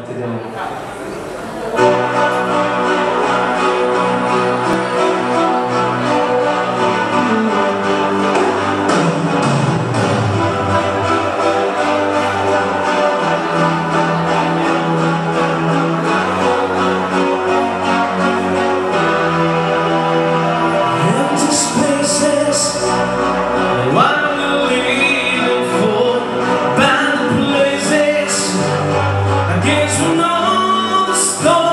vai. Stop.